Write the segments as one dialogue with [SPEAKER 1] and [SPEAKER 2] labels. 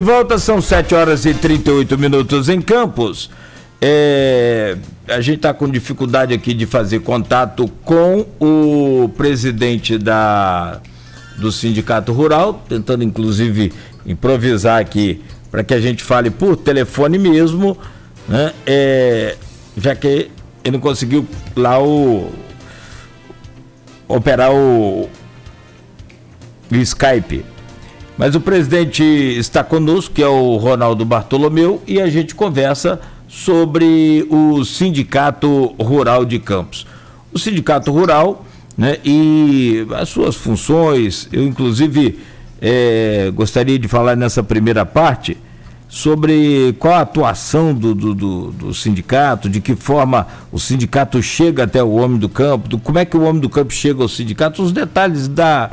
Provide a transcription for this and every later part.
[SPEAKER 1] Volta, são 7 horas e 38 minutos em Campos. É, a gente está com dificuldade aqui de fazer contato com o presidente da, do Sindicato Rural, tentando inclusive improvisar aqui para que a gente fale por telefone mesmo, né? É, já que ele não conseguiu lá o operar o, o Skype. Mas o presidente está conosco, que é o Ronaldo Bartolomeu, e a gente conversa sobre o Sindicato Rural de Campos. O Sindicato Rural né, e as suas funções, eu inclusive é, gostaria de falar nessa primeira parte sobre qual a atuação do, do, do, do, sindicato, de que forma o sindicato chega até o homem do campo, como é que o homem do campo chega ao sindicato, os detalhes da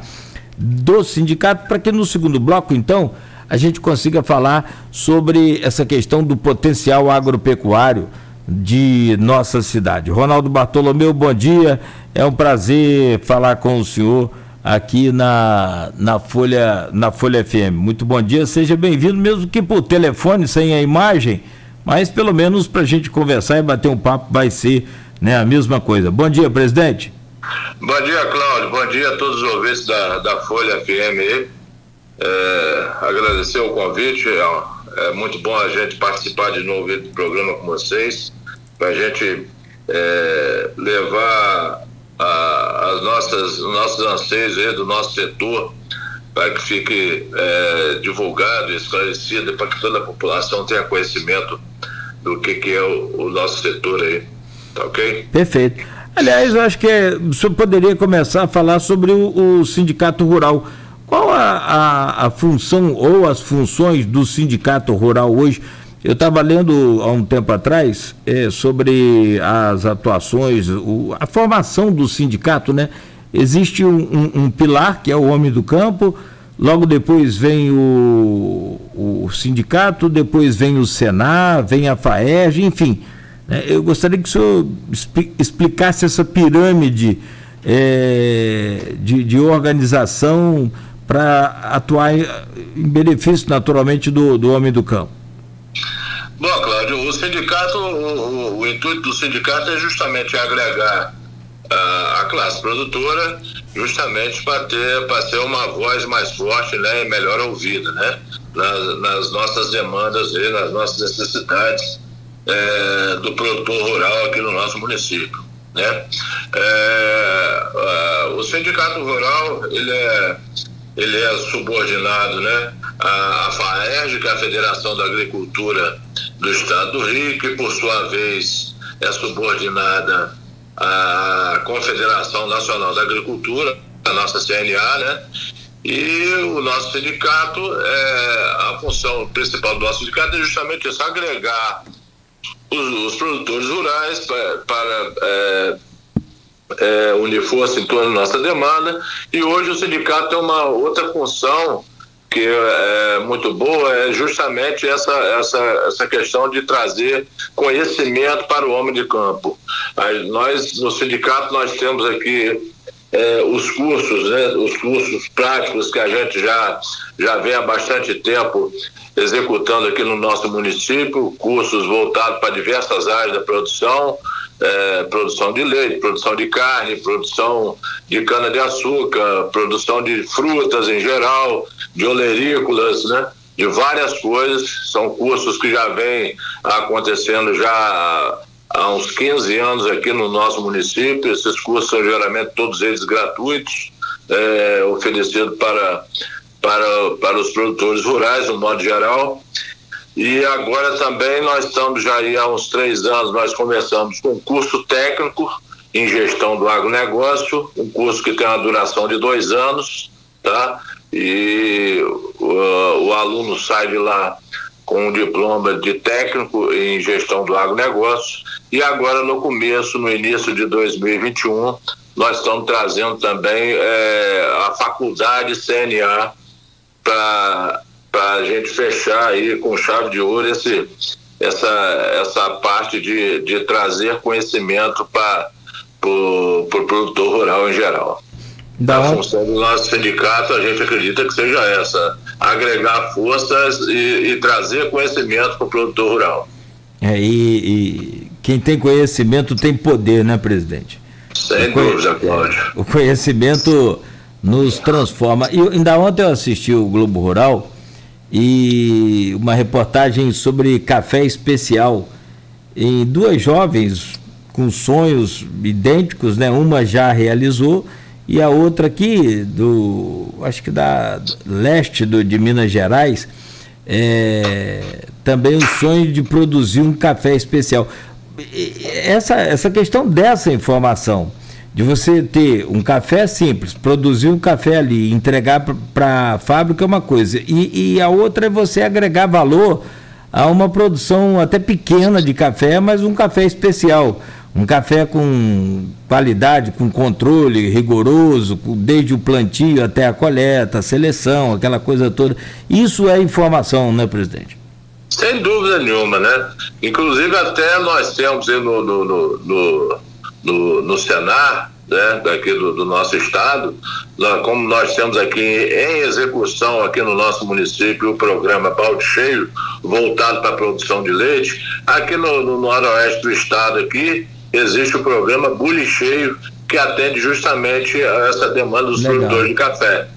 [SPEAKER 1] do sindicato, para que no segundo bloco, então, a gente consiga falar sobre essa questão do potencial agropecuário de nossa cidade. Ronaldo Bartolomeu, bom dia. É um prazer falar com o senhor aqui na, na, Folha, na Folha FM. Muito bom dia, seja bem-vindo, mesmo que por telefone, sem a imagem, mas pelo menos para a gente conversar e bater um papo vai ser né, a mesma coisa. Bom dia, presidente.
[SPEAKER 2] Bom dia, Cláudio. Bom dia a todos os ouvintes da, da Folha FM. É, agradecer o convite. É, é, muito bom a gente participar de novo do programa com vocês, para a gente é, levar a, as nossas, os nossos anseios aí do nosso setor para que fique é, divulgado, esclarecido, para que toda a população tenha conhecimento do que, que é o, o nosso setor aí. Tá ok?
[SPEAKER 1] Perfeito. Aliás, eu acho que é, o senhor poderia começar a falar sobre o, o sindicato rural. Qual a, a, a, função ou as funções do sindicato rural hoje? Eu estava lendo há um tempo atrás é, sobre as atuações, o, a formação do sindicato, né? Existe um, um, um, pilar, que é o homem do campo, logo depois vem o, o sindicato, depois vem o Senar, vem a FAERJ, enfim? Eu gostaria que o senhor explicasse essa pirâmide é, de, de, organização para atuar em, benefício, naturalmente, do, do homem do campo.
[SPEAKER 2] Bom, Cláudio, o sindicato, o, o intuito do sindicato é justamente agregar a, a classe produtora, justamente para ter, ser uma voz mais forte né, e melhor ouvida, né? Nas, nas nossas demandas e nas nossas necessidades é, do produtor rural aqui no nosso município. Né? É, o sindicato rural ele é, ele é subordinado né, à, à que é a Federação da Agricultura do Estado do Rio, que por sua vez é subordinada à Confederação Nacional da Agricultura, a nossa CNA, né? E o nosso sindicato, é, a função principal do nosso sindicato é justamente isso, agregar os, produtores rurais para, para é, é, unir força em torno da nossa demanda. E hoje o sindicato tem uma outra função que é, é muito boa, é justamente essa, essa, essa questão de trazer conhecimento para o homem de campo. Aí, nós, no sindicato, nós temos aqui é, os cursos, né, os cursos práticos que a gente já, já vem há bastante tempo executando aqui no nosso município, cursos voltados para diversas áreas da produção, é, produção de leite, produção de carne, produção de cana-de-açúcar, produção de frutas em geral, de olerícolas, né? de várias coisas. São cursos que já vêm acontecendo já há uns 15 anos aqui no nosso município. Esses cursos são geralmente todos eles gratuitos, é, oferecidos para para, para os produtores rurais, no modo geral. E agora também nós estamos já aí há uns três anos, nós começamos com um curso técnico em gestão do agronegócio, um curso que tem uma duração de dois anos, tá? E o, o aluno sai de lá com um diploma de técnico em gestão do agronegócio. E agora, no começo, no início de 2021, nós estamos trazendo também é, a faculdade CNA para a gente fechar aí com chave de ouro esse, essa, essa parte de, de trazer conhecimento para o pro produtor rural em geral. Da a função do nosso sindicato, a gente acredita que seja essa, agregar forças e, e trazer conhecimento para o produtor rural.
[SPEAKER 1] É, e, e, quem tem conhecimento tem poder, né, presidente?
[SPEAKER 2] Sem dúvida, Cláudio.
[SPEAKER 1] O conhecimento nos transforma. E ainda ontem eu assisti o Globo Rural e uma reportagem sobre café especial em duas jovens com sonhos idênticos, né? Uma já realizou e a outra aqui do, acho que da leste do, de Minas Gerais, é, também o sonho de produzir um café especial. Essa, essa questão dessa informação de você ter um café simples, produzir um café ali, entregar para a fábrica é uma coisa, e, e, a outra é você agregar valor a uma produção até pequena de café, mas um café especial. Um café com qualidade, com controle rigoroso, desde o plantio até a coleta, a seleção, aquela coisa toda. Isso é informação, né, presidente?
[SPEAKER 2] Sem dúvida nenhuma, né? Inclusive até nós temos no, no, no, no no, Senar, né, daqui do, do, nosso estado, como nós temos aqui em execução aqui no nosso município o programa Balde Cheio, voltado para a produção de leite, aqui no, no noroeste do estado aqui existe o programa Bully Cheio, que atende justamente a essa demanda dos Legal. produtores de café.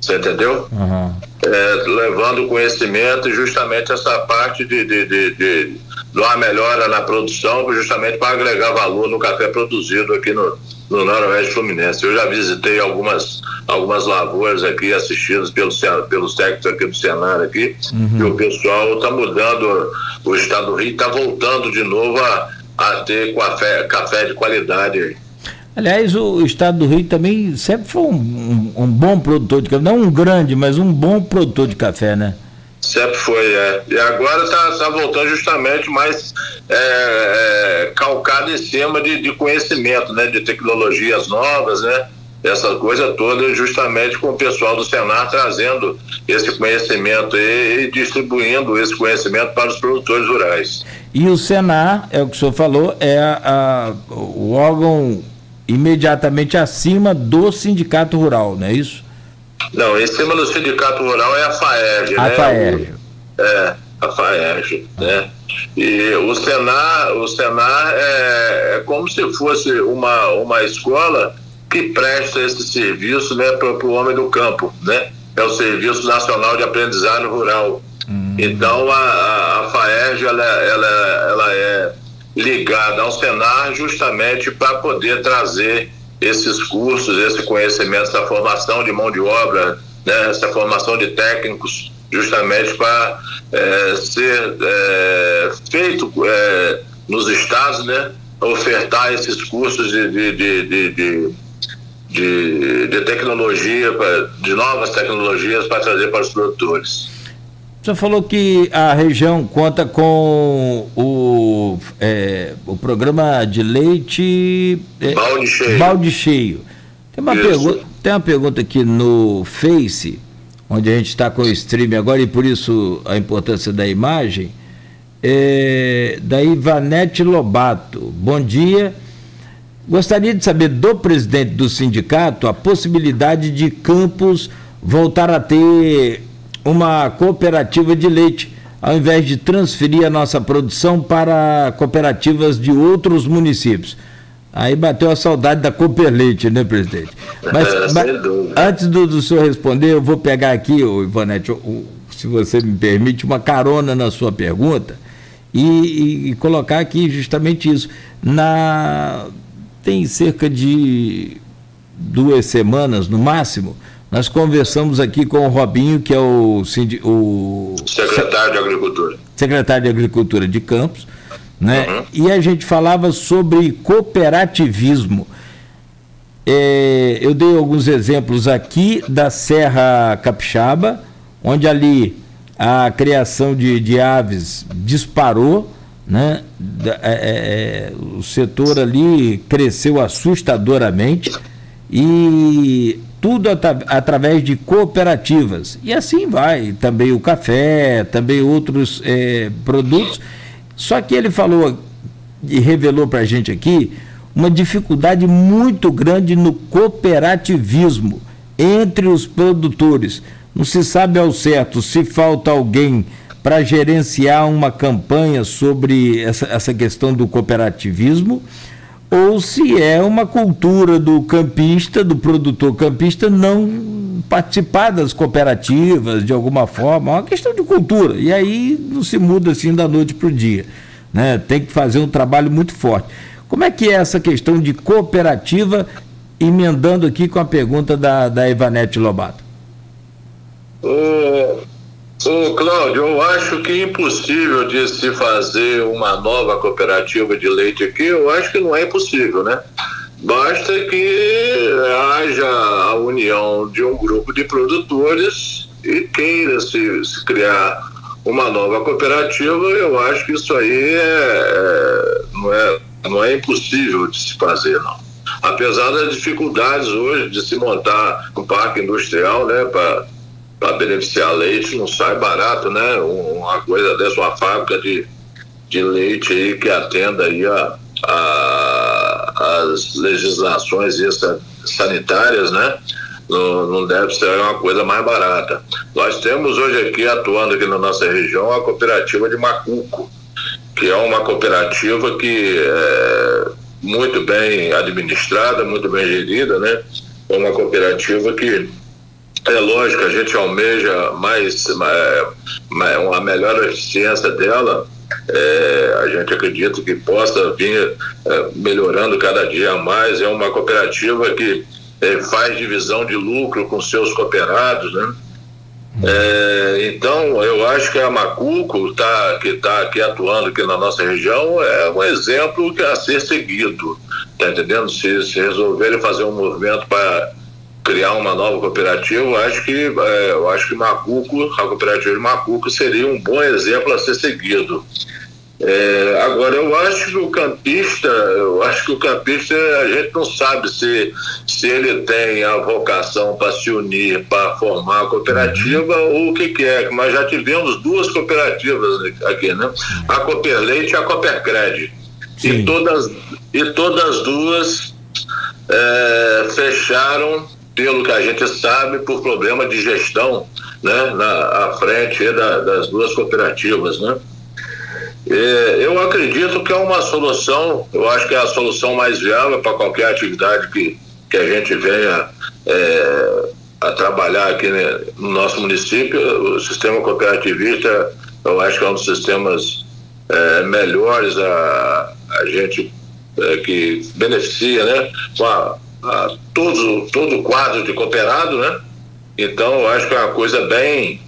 [SPEAKER 2] Você entendeu? Uhum. É, levando conhecimento e justamente essa parte de, de, de, de uma melhora na produção, justamente para agregar valor no café produzido aqui no, no Noroeste Fluminense. Eu já visitei algumas, algumas lavouras aqui assistidas pelos, pelos técnicos aqui do Senar aqui, uhum. e o pessoal está mudando, o estado do Rio está voltando de novo a, a ter café, café de qualidade.
[SPEAKER 1] Aliás, o estado do Rio também sempre foi um, um, um bom produtor de café, não um grande, mas um bom produtor de café, né?
[SPEAKER 2] Sempre foi, é. E agora está tá voltando justamente mais é, é, calcado em cima de, de, conhecimento, né? De tecnologias novas, né? Essa coisa toda justamente com o pessoal do Senar trazendo esse conhecimento e, e distribuindo esse conhecimento para os produtores rurais.
[SPEAKER 1] E o Senar, é o que o senhor falou, é a, a, o órgão imediatamente acima do sindicato rural, não é isso?
[SPEAKER 2] Não, em cima do sindicato rural é a FAERG,
[SPEAKER 1] a né? FAERG.
[SPEAKER 2] É, a FAERG, né? E o Senar, o Senar é, é como se fosse uma, uma escola que presta esse serviço né, para o homem do campo, né? É o Serviço Nacional de Aprendizagem Rural. Hum. Então a, a FAERG ela, ela, ela é ligada ao Senar justamente para poder trazer esses cursos, esse conhecimento, essa formação de mão de obra, né, essa formação de técnicos, justamente para é, ser é, feito é, nos estados, né, ofertar esses cursos de, de, de, de, de, de tecnologia, de novas tecnologias para trazer para os produtores.
[SPEAKER 1] Você falou que a região conta com o, é, o programa de leite.
[SPEAKER 2] É, balde cheio.
[SPEAKER 1] Balde cheio. Tem uma, pergunta, tem uma pergunta aqui no Face, onde a gente está com o stream agora e por isso a importância da imagem. É, da Ivanete Lobato. Bom dia. Gostaria de saber do presidente do sindicato a possibilidade de Campos voltar a ter uma cooperativa de leite, ao invés de transferir a nossa produção para cooperativas de outros municípios. Aí bateu a saudade da Cooperleite, né, presidente? Mas, é, mas antes do, do senhor responder, eu vou pegar aqui, Ivanete, se você me permite, uma carona na sua pergunta e, e, e colocar aqui justamente isso. Na, tem cerca de duas semanas, no máximo, nós conversamos aqui com o Robinho, que é o, o
[SPEAKER 2] secretário de Agricultura.
[SPEAKER 1] Secretário de Agricultura de Campos, né? Uhum. E a gente falava sobre cooperativismo. É, eu dei alguns exemplos aqui da Serra Capixaba, onde ali a criação de, de aves disparou, né? É, é, é, o setor ali cresceu assustadoramente e tudo at através de cooperativas. E assim vai, também o café, também outros é, produtos. Só que ele falou e revelou para a gente aqui uma dificuldade muito grande no cooperativismo entre os produtores. Não se sabe ao certo se falta alguém para gerenciar uma campanha sobre essa, essa questão do cooperativismo ou se é uma cultura do campista, do produtor campista, não participar das cooperativas de alguma forma, é uma questão de cultura. E aí não se muda assim da noite para o dia. Né? Tem que fazer um trabalho muito forte. Como é que é essa questão de cooperativa, emendando aqui com a pergunta da, da Ivanete Lobato?
[SPEAKER 2] Ô, ô, Cláudio, eu acho que é impossível de se fazer uma nova cooperativa de leite aqui, eu acho que não é impossível, né? Basta que haja a união de um grupo de produtores e queira se, se criar uma nova cooperativa, eu acho que isso aí é, é, não, é, não é impossível de se fazer, não. Apesar das dificuldades hoje de se montar um parque industrial, né, para beneficiar leite, não sai barato, né? Uma coisa dessa, uma fábrica de, de leite aí que atenda aí a, a, as legislações sanitárias, né? não, não deve ser uma coisa mais barata. Nós temos hoje aqui, atuando aqui na nossa região, a cooperativa de Macuco, que é uma cooperativa que é muito bem administrada, muito bem gerida, né? É uma cooperativa que é lógico, a gente almeja mais, mais uma melhor eficiência dela. É, a gente acredita que possa vir é, melhorando cada dia mais. É uma cooperativa que é, faz divisão de lucro com seus cooperados, né? É, então, eu acho que a Macuco, tá, que está aqui atuando aqui na nossa região, é um exemplo a ser seguido. Está entendendo? Se, se resolverem fazer um movimento para criar uma nova cooperativa, eu acho que, é, eu acho que Macuco, a cooperativa de Macuco, seria um bom exemplo a ser seguido. É, agora, eu acho que o campista, eu acho que o campista, a gente não sabe se, se ele tem a vocação para se unir, para formar a cooperativa ou o que, que é, mas já tivemos duas cooperativas aqui, né? A Cooperleite e a Coopercred. E todas, e todas duas é, fecharam, pelo que a gente sabe, por problema de gestão né? na à frente da, das duas cooperativas, né? É, eu acredito que é uma solução, eu acho que é a solução mais viável para qualquer atividade que, que a gente venha é, a trabalhar aqui né, no nosso município. O sistema cooperativista, eu acho que é um dos sistemas é, melhores a, a gente é, que beneficia né, com a, a todo, todo o quadro de cooperado, né? Então, acho que é uma coisa bem,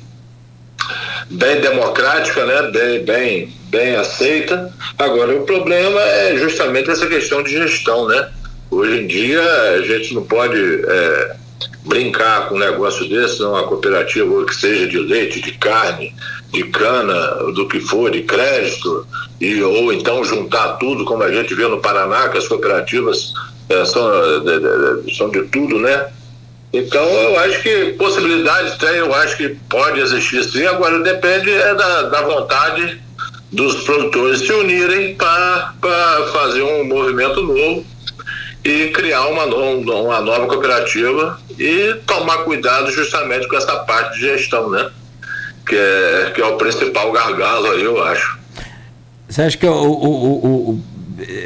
[SPEAKER 2] bem democrática, né? Bem, bem, bem aceita. Agora, o problema é justamente essa questão de gestão, né? Hoje em dia, a gente não pode é, brincar com um negócio desse, não, uma cooperativa que seja de leite, de carne, de cana, do que for, de crédito, e, ou então juntar tudo, como a gente vê no Paraná, que as cooperativas são, de, de, são de tudo, né? Então, eu acho que possibilidades tem, eu acho que pode existir sim, agora depende é da, da vontade dos produtores se unirem para fazer um movimento novo e criar uma, uma nova cooperativa e tomar cuidado justamente com essa parte de gestão, né? Que é, que é o principal gargalo aí, eu acho.
[SPEAKER 1] Você acha que o, o, o,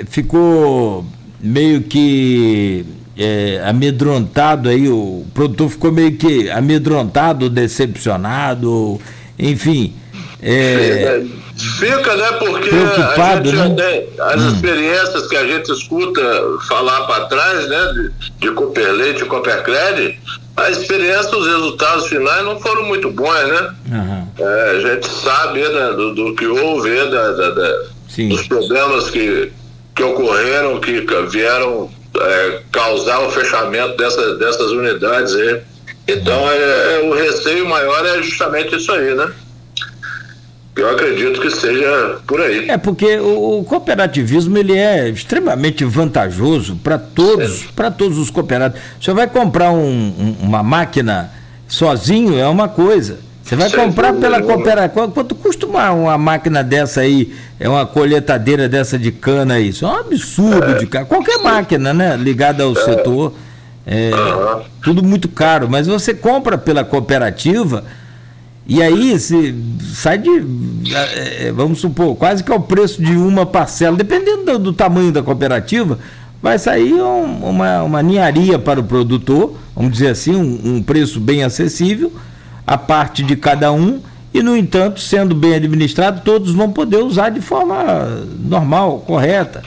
[SPEAKER 1] ficou meio que é, amedrontado aí, o produtor ficou meio que amedrontado, decepcionado, enfim.
[SPEAKER 2] É, Fica, né? Porque a gente, né? as hum. experiências que a gente escuta falar para trás, né? De, de Cooperleite e Coopercred, a experiência, os resultados finais não foram muito bons, né? Uhum. É, a gente sabe né, do, do, que houve, né, da, da, da dos problemas que, que ocorreram, que vieram é, causar o fechamento dessa, dessas unidades aí. Então, é, é, o receio maior é justamente isso aí, né? Eu acredito que seja por aí.
[SPEAKER 1] É porque o, o cooperativismo ele é extremamente vantajoso para todos, para todos os cooperados. Você vai comprar um, um, uma máquina sozinho é uma coisa. Você vai Sem comprar pela cooperativa. Quanto custa uma, uma máquina dessa aí? É uma colheitadeira dessa de cana aí? Isso é um absurdo é. de cara. Qualquer máquina, né? Ligada ao é. setor. É, uhum. Tudo muito caro, mas você compra pela cooperativa e aí se sai de, é, é, vamos supor, quase que é o preço de uma parcela, dependendo do, do tamanho da cooperativa, vai sair um, uma, uma ninharia para o produtor, vamos dizer assim, um, um preço bem acessível, a parte de cada um, e no entanto, sendo bem administrado, todos vão poder usar de forma normal, correta.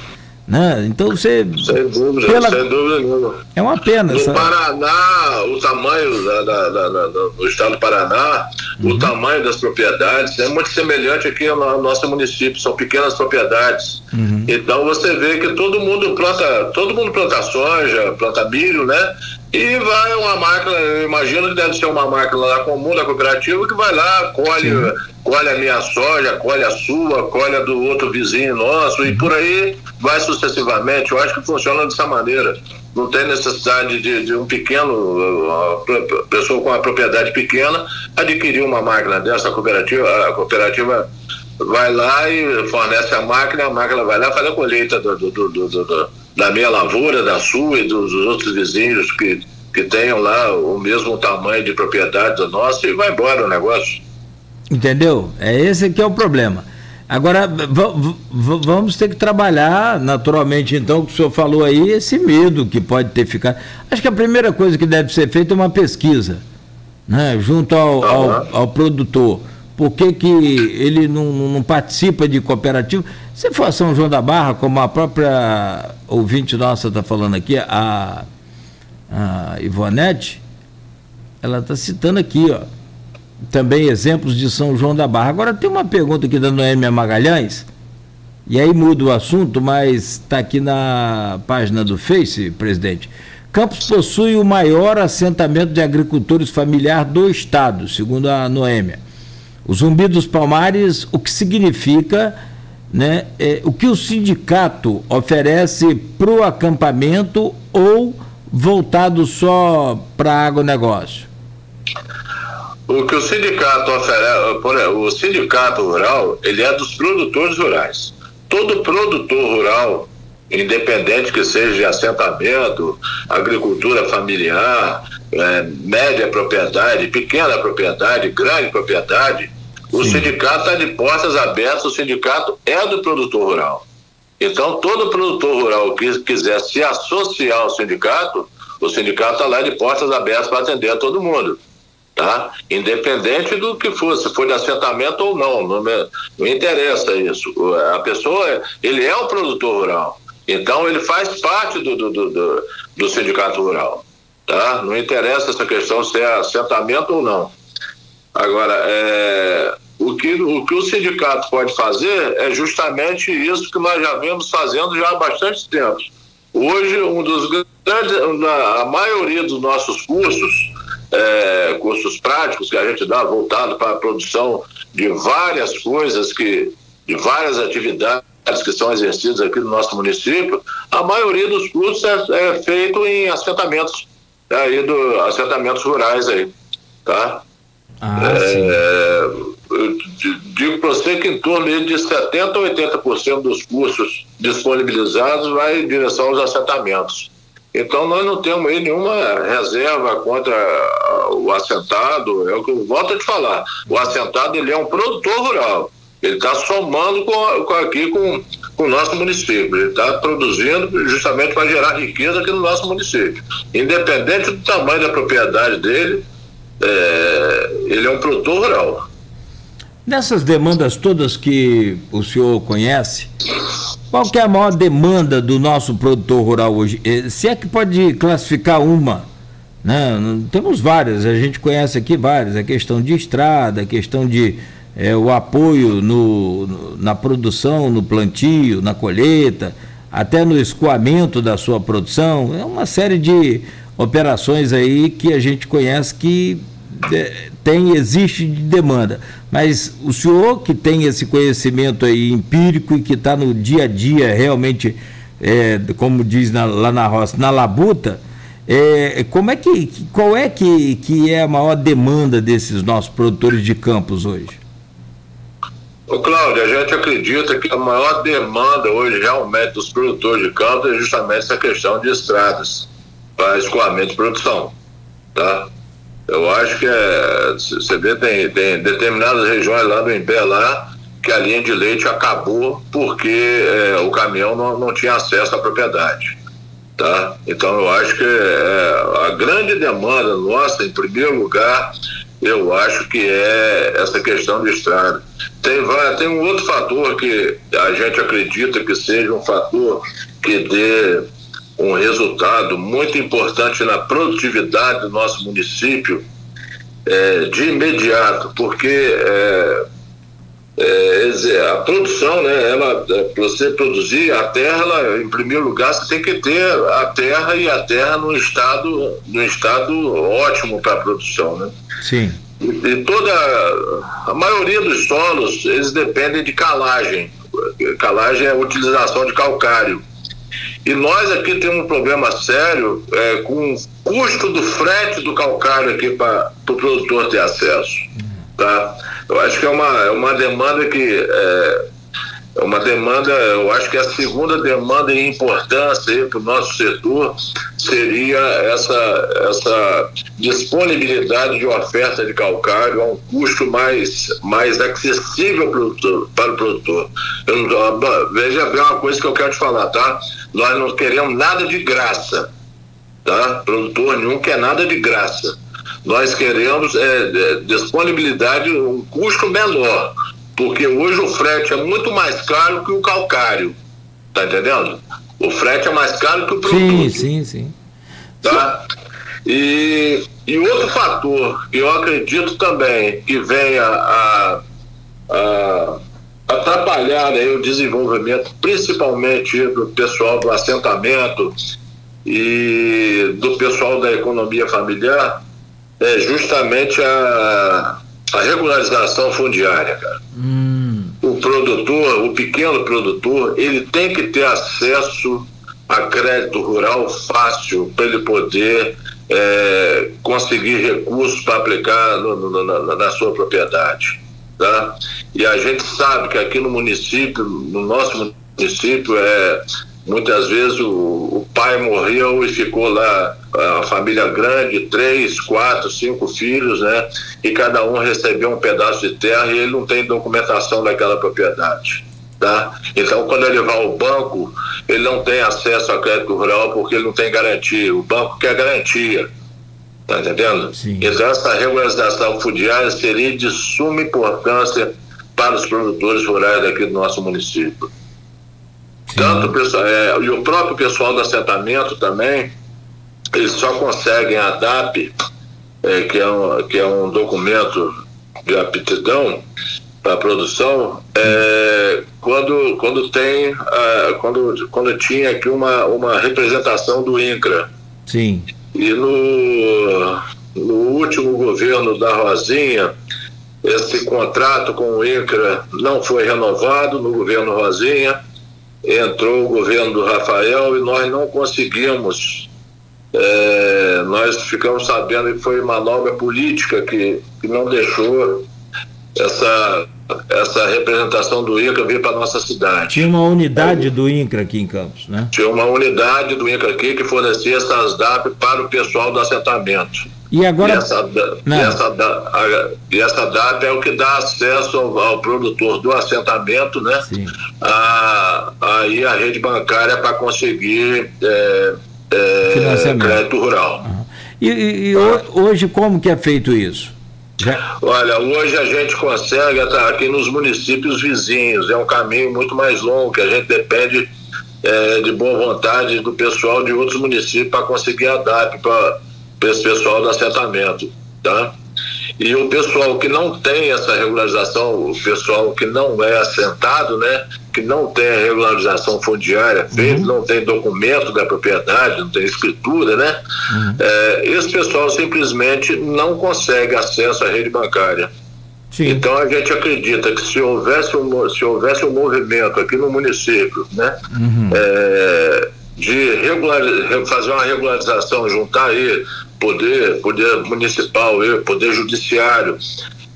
[SPEAKER 1] Né? Então você.
[SPEAKER 2] Sem dúvida, pela... sem dúvida nenhuma.
[SPEAKER 1] É uma pena.
[SPEAKER 2] No essa... Paraná, o tamanho da, da, da, da, do estado do Paraná, uhum. o tamanho das propriedades é muito semelhante aqui no nosso município, são pequenas propriedades. Uhum. Então você vê que todo mundo planta, todo mundo planta soja, planta milho, né? E vai uma máquina, eu imagino que deve ser uma máquina lá comum da cooperativa que vai lá, colhe, colhe a minha soja, colhe a sua, colhe a do outro vizinho nosso e por aí vai sucessivamente. Eu acho que funciona dessa maneira. Não tem necessidade de, de um pequeno, pessoa com uma propriedade pequena, adquirir uma máquina dessa cooperativa. A cooperativa vai lá e fornece a máquina, a máquina vai lá fazer a colheita do, do, do, do da minha lavoura, da sua e dos outros vizinhos que, que tenham lá o mesmo tamanho de propriedade da nossa e vai embora o negócio.
[SPEAKER 1] Entendeu? É esse que é o problema. Agora, vamos ter que trabalhar, naturalmente, então, o que o senhor falou aí, esse medo que pode ter ficado. Acho que a primeira coisa que deve ser feita é uma pesquisa, né, junto ao, ao, ao produtor por que, que ele não, não, participa de cooperativa. Se for São João da Barra, como a própria ouvinte nossa está falando aqui, a, a Ivonete, ela está citando aqui, ó, também exemplos de São João da Barra. Agora tem uma pergunta aqui da Noêmia Magalhães, e aí muda o assunto, mas está aqui na página do Face, presidente. Campos possui o maior assentamento de agricultores familiar do estado, segundo a Noêmia. O Zumbi dos Palmares, o que significa né, é, o que o sindicato oferece para o acampamento ou voltado só para agronegócio?
[SPEAKER 2] O que o sindicato oferece, o sindicato rural, ele é dos produtores rurais. Todo produtor rural, independente que seja de assentamento, agricultura familiar, é, média propriedade, pequena propriedade, grande propriedade, o Sim. sindicato está de portas abertas, o sindicato é do produtor rural. Então, todo produtor rural que quiser se associar ao sindicato, o sindicato está lá de portas abertas para atender a todo mundo. Tá? Independente do que for, se for de assentamento ou não, não, me, não interessa isso. A pessoa, ele é um produtor rural. Então, ele faz parte do, do, do, do sindicato rural. Tá? Não interessa essa questão se é assentamento ou não. Agora, é, que, o que o sindicato pode fazer é justamente isso que nós já vemos fazendo já há bastante tempo. Hoje, um dos grandes, a maioria dos nossos cursos, é, cursos práticos que a gente dá voltado para a produção de várias coisas que, de várias atividades que são exercidas aqui no nosso município, a maioria dos cursos é, é feito em assentamentos aí do assentamentos rurais aí, tá? Ah, é, digo para você que em torno de 70% a 80% dos cursos disponibilizados vai em direção aos assentamentos. Então nós não temos aí nenhuma reserva contra o assentado, é o que eu volto a te falar. O assentado ele é um produtor rural. Ele está somando com, com, aqui com, com o nosso município. Ele está produzindo justamente para gerar riqueza aqui no nosso município. Independente do tamanho da propriedade dele, é, ele é um produtor rural.
[SPEAKER 1] Nessas demandas todas que o senhor conhece, qual é a maior demanda do nosso produtor rural hoje? É, se é que pode classificar uma, né? Temos várias, a gente conhece aqui várias, a questão de estrada, a questão de é, o apoio no, no, na produção, no plantio, na colheita, até no escoamento da sua produção, é uma série de operações aí que a gente conhece que é, tem, existe de demanda. Mas o senhor que tem esse conhecimento aí empírico e que está no dia a dia realmente, é, como diz na, lá na roça, na labuta, é, como é que, qual é que, que é a maior demanda desses nossos produtores de campos hoje?
[SPEAKER 2] Ô Cláudio, a gente acredita que a maior demanda hoje realmente dos produtores de campos é justamente essa questão de estradas para escoamento de produção. Tá? Eu acho que é, você vê, tem, tem determinadas regiões lá do Impé lá que a linha de leite acabou porque é, o caminhão não, não tinha acesso à propriedade. Tá? Então eu acho que é, a grande demanda nossa, em primeiro lugar, eu acho que é essa questão de estrada. Tem, vai, tem um outro fator que a gente acredita que seja um fator que dê um resultado muito importante na produtividade do nosso município é, de imediato, porque é, é, a produção, né, ela, é, para você produzir a terra, ela, em primeiro lugar, você tem que ter a terra e a terra no estado, no estado ótimo para a produção, né?
[SPEAKER 1] Sim.
[SPEAKER 2] E, e toda a maioria dos solos eles dependem de calagem. Calagem é a utilização de calcário. E nós aqui temos um problema sério é, com o custo do frete do calcário aqui para o pro produtor ter acesso. Tá? Eu acho que é uma, é uma demanda que é, é uma demanda, eu acho que a segunda demanda em importância para o nosso setor seria essa, essa disponibilidade de oferta de calcário a um custo mais, mais acessível produtor, para o produtor. Eu, veja bem uma coisa que eu quero te falar, tá? Nós não queremos nada de graça, tá? Produtor nenhum quer nada de graça. Nós queremos é, é disponibilidade, um custo menor porque hoje o frete é muito mais caro que o calcário. Tá entendendo? O frete é mais caro que o produto.
[SPEAKER 1] Sim, sim, sim.
[SPEAKER 2] Tá? E, e outro fator que eu acredito também que venha a, a atrapalhar né, o desenvolvimento, principalmente do pessoal do assentamento e do pessoal da economia familiar, é justamente a, a regularização fundiária, cara. Hum. O produtor, o pequeno produtor, ele tem que ter acesso a crédito rural fácil para ele poder é, conseguir recursos para aplicar no, no, na, na, sua propriedade. Tá? E a gente sabe que aqui no município, no nosso município, é, muitas vezes o, o pai morreu e ficou lá a família grande, três, quatro, cinco filhos, né? E cada um recebeu um pedaço de terra e ele não tem documentação daquela propriedade. Tá? Então, quando ele vai ao banco, ele não tem acesso a crédito rural porque ele não tem garantia. O banco quer garantia. Tá entendendo? Sim. Então, essa regularização fundiária seria de suma importância para os produtores rurais daqui do nosso município. Sim. Tanto pessoal, é, e o próprio pessoal do assentamento também, eles só conseguem a DAP, é, que, é um, que é um documento de aptidão para a produção, é, quando, quando tem, quando, quando tinha aqui uma, uma representação do INCRA.
[SPEAKER 1] Sim.
[SPEAKER 2] E no, no último governo da Rosinha, esse contrato com o INCRA não foi renovado no governo Rosinha, entrou o governo do Rafael e nós não conseguimos é, nós ficamos sabendo que foi manobra política que, que não deixou essa, essa representação do INCRA vir para nossa cidade.
[SPEAKER 1] Tinha uma unidade do INCRA aqui em Campos, né?
[SPEAKER 2] Tinha uma unidade do INCRA aqui que fornecia essas DAP para o pessoal do assentamento.
[SPEAKER 1] E agora.
[SPEAKER 2] E essa, e essa, a, e essa DAP é o que dá acesso ao, ao produtor do assentamento, né? Sim. A, aí a rede bancária para conseguir. É, é, crédito rural. Uhum.
[SPEAKER 1] E, e, e ah. hoje como que é feito isso?
[SPEAKER 2] Já... Olha, hoje a gente consegue estar aqui nos municípios vizinhos, é um caminho muito mais longo, que a gente depende é, de boa vontade do pessoal de outros municípios para conseguir a DAP para esse pessoal do assentamento, tá? E o pessoal que não tem essa regularização, o pessoal que não é assentado, né, que não tem a regularização fundiária feita, uhum. não tem documento da propriedade, não tem escritura, né, uhum. é, esse pessoal simplesmente não consegue acesso à rede bancária. Sim. Então a gente acredita que se houvesse um, se houvesse um movimento aqui no município, né, uhum. é, de regular, fazer uma regularização, juntar aí poder, poder municipal, poder judiciário,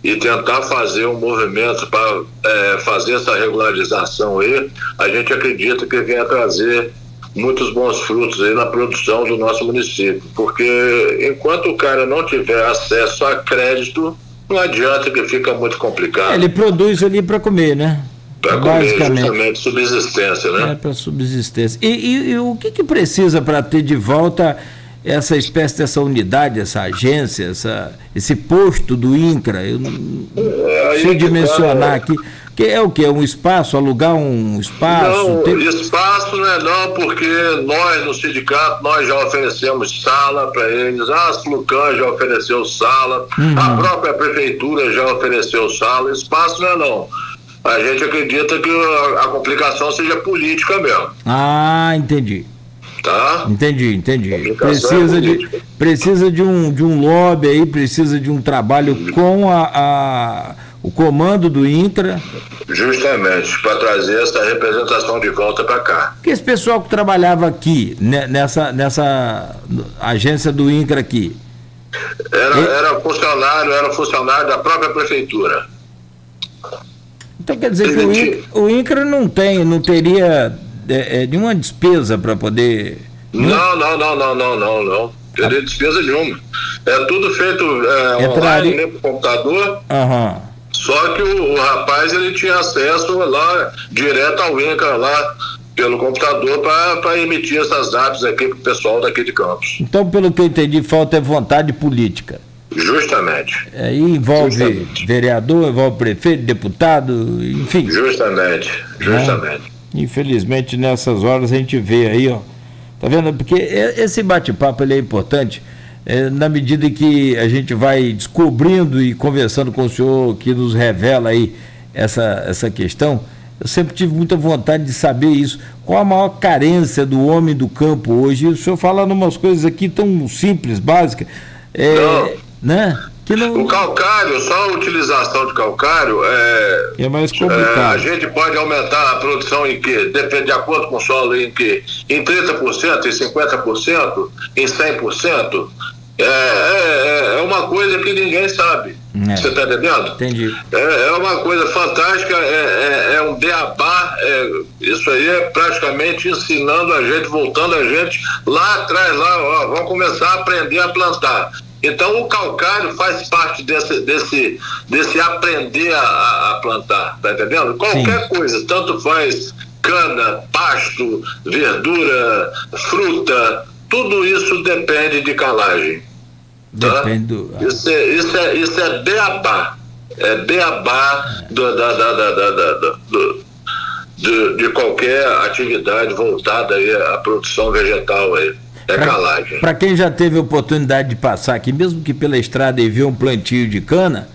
[SPEAKER 2] e tentar fazer um movimento para é, fazer essa regularização aí, a gente acredita que venha trazer muitos bons frutos aí na produção do nosso município, porque enquanto o cara não tiver acesso a crédito, não adianta que fica muito complicado.
[SPEAKER 1] Ele produz ali para comer, né?
[SPEAKER 2] Para comer, justamente, subsistência, né?
[SPEAKER 1] É, para subsistência. E, e, e, o que, que precisa para ter de volta essa espécie dessa unidade, essa agência, essa, esse posto do INCRA? Eu não é, sei dimensionar tá, aqui. Que é o que? Um espaço, alugar um espaço?
[SPEAKER 2] Não, ter... espaço não é não, porque nós no sindicato, nós já oferecemos sala para eles, a Slucan já ofereceu sala, uhum. a própria prefeitura já ofereceu sala, espaço não é não. A gente acredita que a, a complicação seja política mesmo.
[SPEAKER 1] Ah, entendi.
[SPEAKER 2] Tá?
[SPEAKER 1] Entendi, entendi. É precisa, é de, precisa de, um, de um lobby aí, precisa de um trabalho com a, a o comando do INTRA.
[SPEAKER 2] Justamente, para trazer essa representação de volta para cá.
[SPEAKER 1] Que esse pessoal que trabalhava aqui, né, nessa, nessa agência do INCRA aqui?
[SPEAKER 2] Era, era funcionário, era funcionário da própria prefeitura.
[SPEAKER 1] Então quer dizer que o INCRA, o INCRA não tem, não teria é, é, nenhuma despesa para poder.
[SPEAKER 2] Não, não, não, não, não, não, não. Teria despesa nenhuma. É tudo feito é, online, né, por computador.
[SPEAKER 1] Aham.
[SPEAKER 2] Só que o, o, rapaz ele tinha acesso lá direto ao INCRA lá pelo computador para emitir essas datas aqui para o pessoal daqui de Campos.
[SPEAKER 1] Então, pelo que eu entendi, falta é vontade política.
[SPEAKER 2] Justamente.
[SPEAKER 1] Aí envolve Justamente. vereador, envolve prefeito, deputado, enfim.
[SPEAKER 2] Justamente, justamente.
[SPEAKER 1] Infelizmente, nessas horas a gente vê aí, ó. Tá vendo? Porque esse bate-papo é importante é, na medida que a gente vai descobrindo e conversando com o senhor que nos revela aí essa, essa questão, eu sempre tive muita vontade de saber isso. Qual a maior carência do homem do campo hoje? O senhor fala umas coisas aqui tão simples, básicas. É. Né?
[SPEAKER 2] Que não... O calcário, só a utilização de calcário é.
[SPEAKER 1] É mais complicado. É,
[SPEAKER 2] a gente pode aumentar a produção em que? Depende de acordo com o solo, em que? Em 30%, em 50%, em 100%. É, é, é uma coisa que ninguém sabe. É. Você está entendendo?
[SPEAKER 1] Entendi.
[SPEAKER 2] É, é, uma coisa fantástica, é, é, é um beabá. É, isso aí é praticamente ensinando a gente, voltando a gente lá atrás, lá, ó, vamos começar a aprender a plantar. Então o calcário faz parte desse, desse, desse aprender a, a plantar, tá entendendo? Qualquer Sim. coisa, tanto faz cana, pasto, verdura, fruta, tudo isso depende de calagem. Tá? Depende do... Isso é, isso é, isso é beabá. É beabá do, da, da, da, da, do, de, de, qualquer atividade voltada aí à produção vegetal aí. É pra, calagem.
[SPEAKER 1] Para quem já teve oportunidade de passar aqui, mesmo que pela estrada e ver um plantio de cana,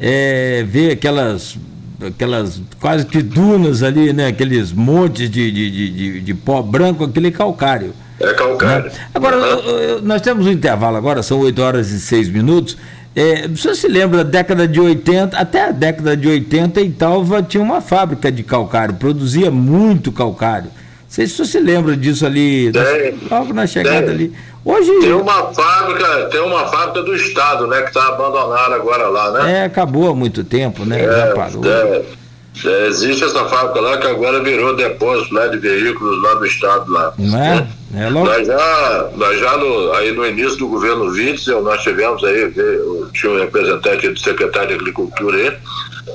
[SPEAKER 1] é, ver aquelas aquelas quase que dunas ali, né? Aqueles montes de, de, de, de pó branco, aquele calcário.
[SPEAKER 2] É calcário. Né?
[SPEAKER 1] Agora, uhum. nós temos um intervalo agora, são 8 horas e 6 minutos. É, você se lembra da década de 80, até a década de 80, Italva tinha uma fábrica de calcário, produzia muito calcário. Não sei se você se lembra disso ali, tem, logo na chegada tem. ali.
[SPEAKER 2] Hoje. Tem uma fábrica, tem uma fábrica do Estado, né, que está abandonada agora lá, né?
[SPEAKER 1] É, acabou há muito tempo, né? É, Já parou.
[SPEAKER 2] É. É, existe essa fábrica lá que agora virou depósito né, de veículos lá do estado lá.
[SPEAKER 1] Não é? é.
[SPEAKER 2] Nós já, nós já no, aí no início do governo Witzel, nós tivemos aí, tinha um representante do secretário de Agricultura aí,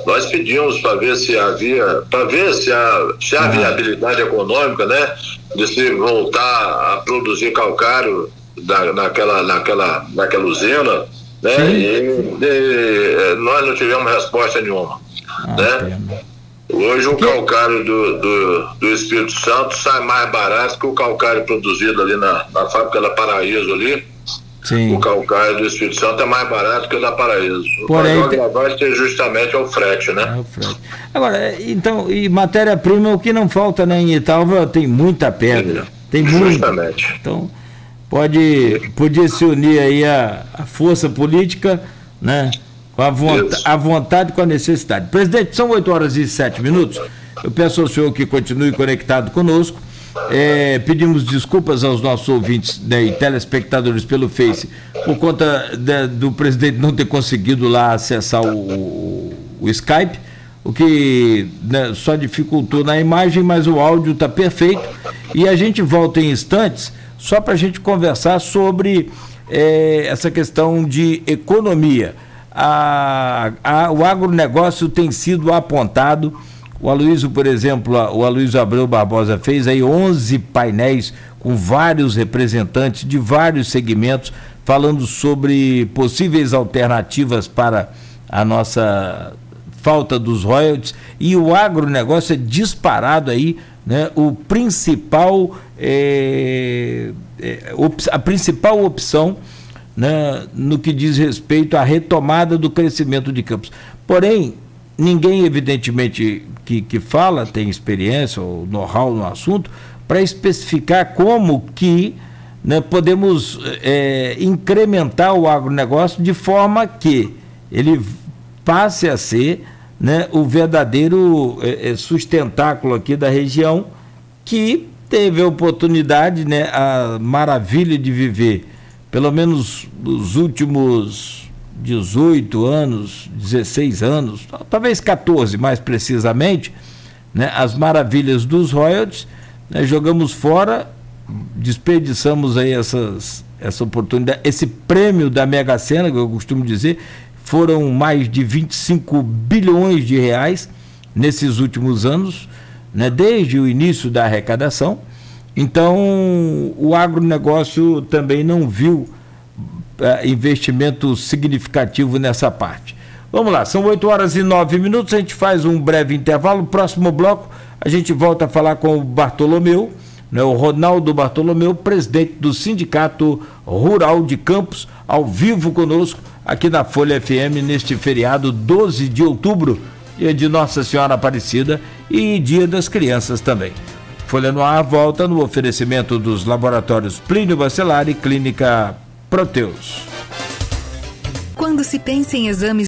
[SPEAKER 2] nós pedimos para ver se havia, para ver se há, se há viabilidade econômica, né, de se voltar a produzir calcário da, naquela, naquela, naquela usina, né, e, e, nós não tivemos resposta nenhuma. Ah, né? Hoje o calcário do, do, do, Espírito Santo sai mais barato que o calcário produzido ali na, na fábrica da Paraíso ali. Sim. O calcário do Espírito Santo é mais barato que o da Paraíso.
[SPEAKER 1] Porém,
[SPEAKER 2] o que vai ser justamente o frete, né? É o frete.
[SPEAKER 1] Agora, então, e matéria-prima, o que não falta né, em Italva tem muita pedra. Sim. Tem muita. Justamente. Então, pode, podia se unir aí a, a força política, né? A, vontade, a vontade com a necessidade. Presidente, são 8 horas e 7 minutos. Eu peço ao senhor que continue conectado conosco. É, pedimos desculpas aos nossos ouvintes né, e telespectadores pelo Face por conta de, do presidente não ter conseguido lá acessar o, o, o Skype. o que né, só dificultou na imagem, mas o áudio está perfeito. E a gente volta em instantes só para a gente conversar sobre é, essa questão de economia. A, a, o agronegócio tem sido apontado. O Aloysio, por exemplo, o Aloysio Abreu Barbosa fez aí 11 painéis com vários representantes de vários segmentos falando sobre possíveis alternativas para a nossa falta dos royalties e o agronegócio é disparado aí, né, o principal, é, é, a principal opção né, no que diz respeito à retomada do crescimento de campos. Porém, ninguém, evidentemente, que, que fala, tem experiência ou know-how no assunto, para especificar como que né, podemos é, incrementar o agronegócio de forma que ele passe a ser né, o verdadeiro é, sustentáculo aqui da região, que teve a oportunidade, né, a maravilha de viver, pelo menos nos últimos 18 anos, 16 anos, talvez 14 mais precisamente, né, as maravilhas dos royalties, né, jogamos fora, desperdiçamos aí essas, essa oportunidade, esse prêmio da Mega Sena, que eu costumo dizer, foram mais de 25 bilhões de reais nesses últimos anos, né, desde o início da arrecadação. Então, o agronegócio também não viu uh, investimento significativo nessa parte. Vamos lá, são 8 horas e 9 minutos, a gente faz um breve intervalo. Próximo bloco, a gente volta a falar com o Bartolomeu, né, o Ronaldo Bartolomeu, presidente do Sindicato Rural de Campos, ao vivo conosco aqui na Folha FM neste feriado 12 de outubro, dia de Nossa Senhora Aparecida e dia das crianças também. Folha no ar volta no oferecimento dos laboratórios Plínio Bacelar e Clínica Proteus.
[SPEAKER 3] Quando se pensa em exames